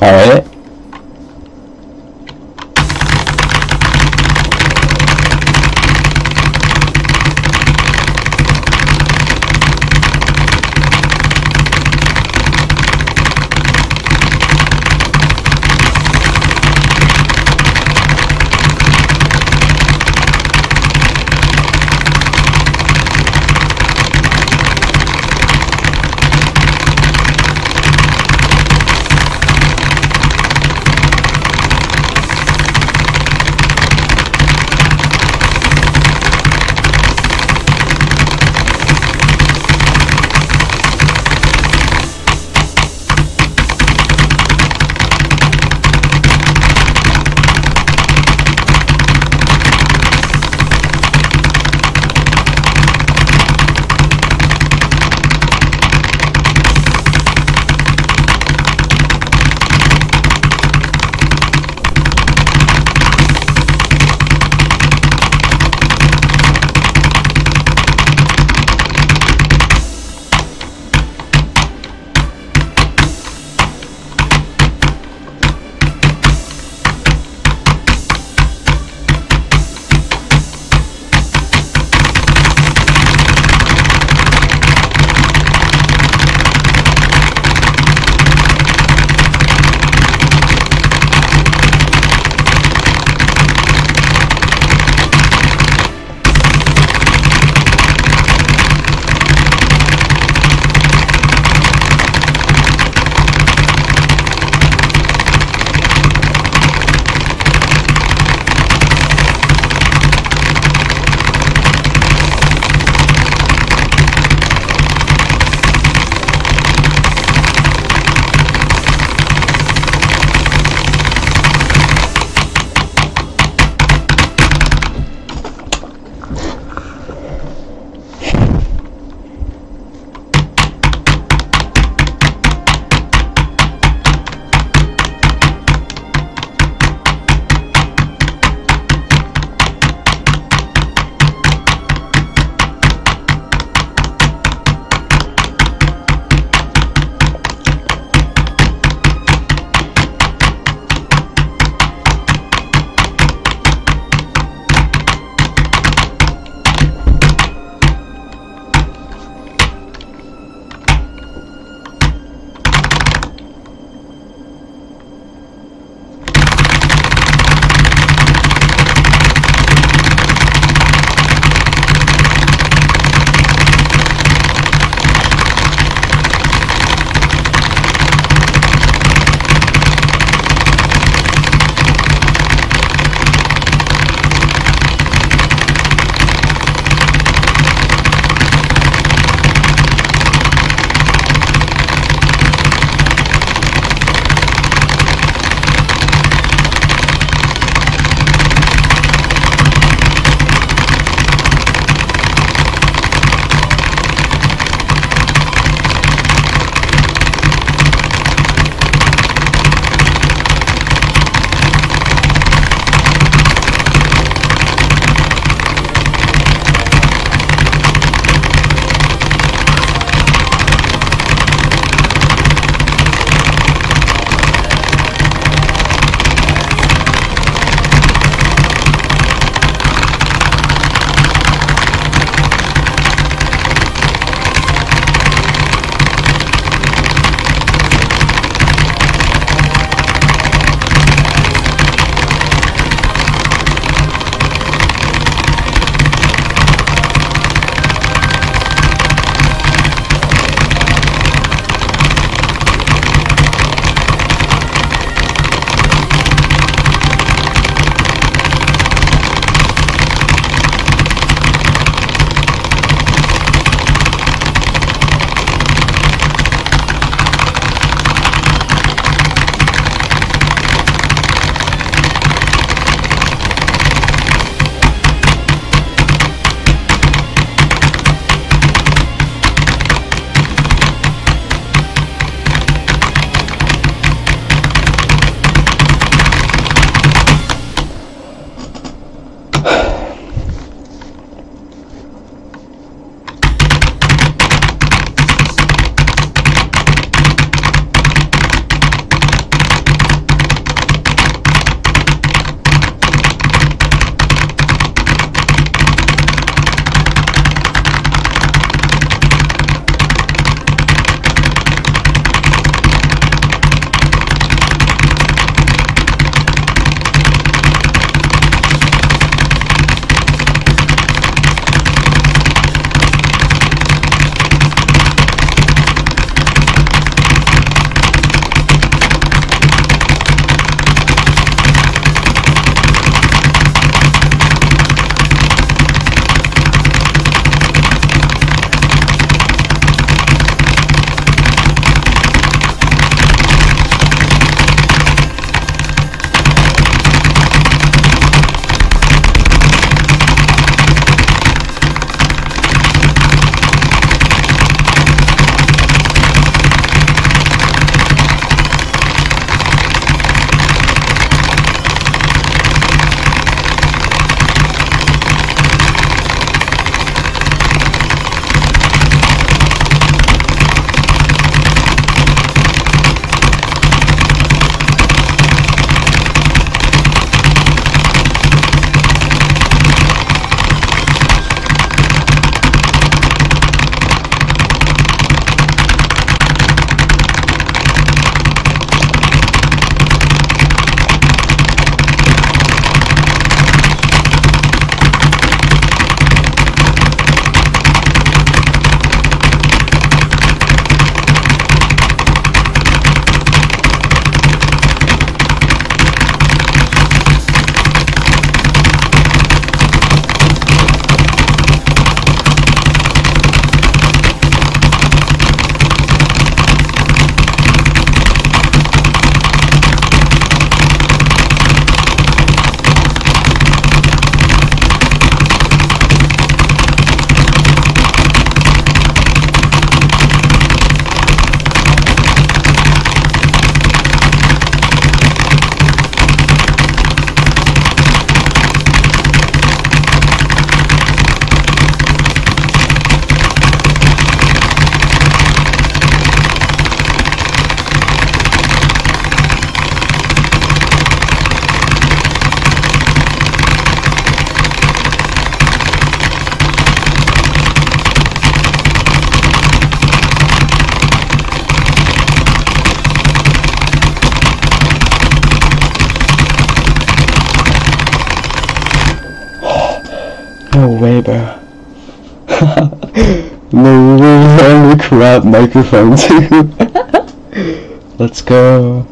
Alright. No way, bro. no, the crap microphone too. Let's go.